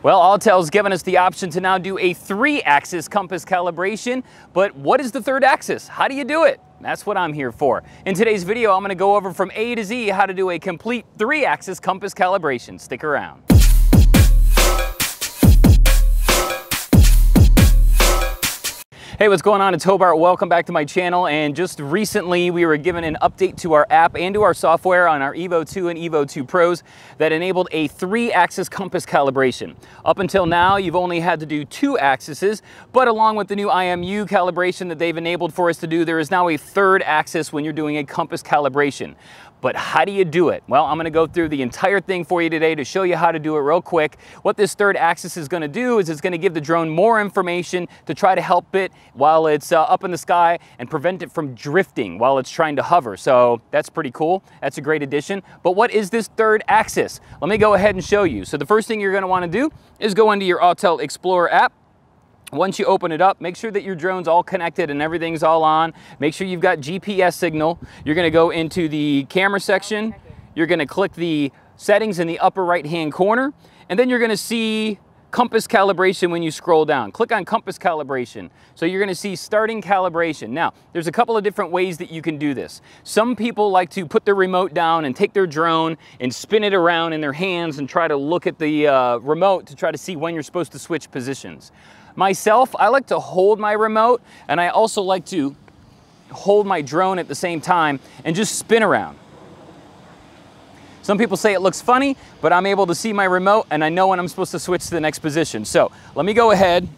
Well, Autel's given us the option to now do a three-axis compass calibration, but what is the third axis? How do you do it? That's what I'm here for. In today's video, I'm gonna go over from A to Z how to do a complete three-axis compass calibration. Stick around. Hey, what's going on? It's Hobart. Welcome back to my channel. And just recently, we were given an update to our app and to our software on our Evo 2 and Evo 2 Pros that enabled a three-axis compass calibration. Up until now, you've only had to do two axes, but along with the new IMU calibration that they've enabled for us to do, there is now a third axis when you're doing a compass calibration. But how do you do it? Well, I'm gonna go through the entire thing for you today to show you how to do it real quick. What this third axis is gonna do is it's gonna give the drone more information to try to help it while it's uh, up in the sky and prevent it from drifting while it's trying to hover. So that's pretty cool. That's a great addition. But what is this third axis? Let me go ahead and show you. So the first thing you're gonna wanna do is go into your Autel Explorer app once you open it up, make sure that your drone's all connected and everything's all on. Make sure you've got GPS signal. You're gonna go into the camera section. You're gonna click the settings in the upper right-hand corner, and then you're gonna see compass calibration when you scroll down. Click on compass calibration. So you're gonna see starting calibration. Now, there's a couple of different ways that you can do this. Some people like to put their remote down and take their drone and spin it around in their hands and try to look at the uh, remote to try to see when you're supposed to switch positions. Myself, I like to hold my remote and I also like to hold my drone at the same time and just spin around. Some people say it looks funny, but I'm able to see my remote and I know when I'm supposed to switch to the next position. So let me go ahead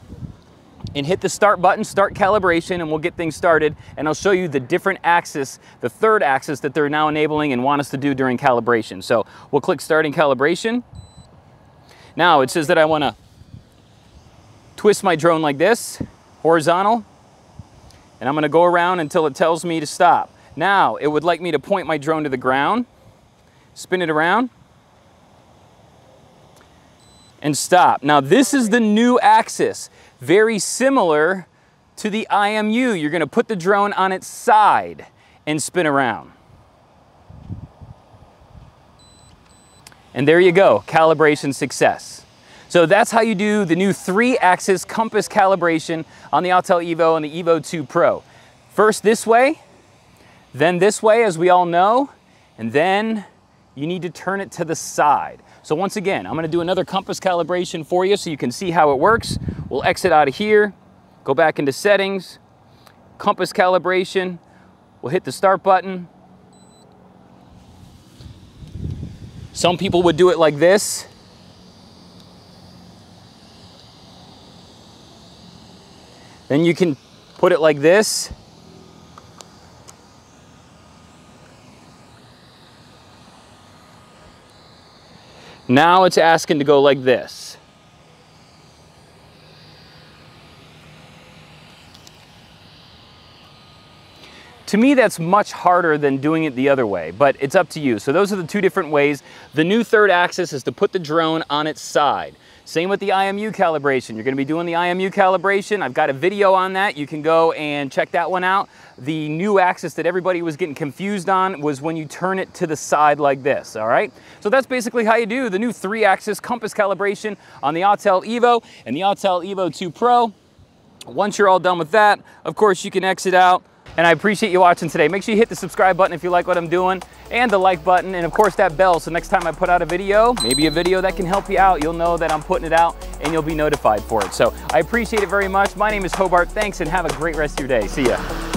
and hit the start button, start calibration, and we'll get things started. And I'll show you the different axis, the third axis that they're now enabling and want us to do during calibration. So we'll click starting calibration. Now it says that I wanna twist my drone like this, horizontal, and I'm gonna go around until it tells me to stop. Now, it would like me to point my drone to the ground, spin it around, and stop. Now, this is the new axis, very similar to the IMU. You're gonna put the drone on its side and spin around. And there you go, calibration success. So that's how you do the new three axis compass calibration on the Autel Evo and the Evo 2 Pro. First this way, then this way as we all know, and then you need to turn it to the side. So once again, I'm gonna do another compass calibration for you so you can see how it works. We'll exit out of here, go back into settings, compass calibration, we'll hit the start button. Some people would do it like this. Then you can put it like this. Now it's asking to go like this. To me, that's much harder than doing it the other way, but it's up to you. So those are the two different ways. The new third axis is to put the drone on its side. Same with the IMU calibration. You're gonna be doing the IMU calibration. I've got a video on that. You can go and check that one out. The new axis that everybody was getting confused on was when you turn it to the side like this, all right? So that's basically how you do the new three axis compass calibration on the Autel Evo and the Autel Evo 2 Pro. Once you're all done with that, of course, you can exit out and I appreciate you watching today. Make sure you hit the subscribe button if you like what I'm doing and the like button and of course that bell so next time I put out a video, maybe a video that can help you out, you'll know that I'm putting it out and you'll be notified for it. So I appreciate it very much. My name is Hobart. Thanks and have a great rest of your day. See ya.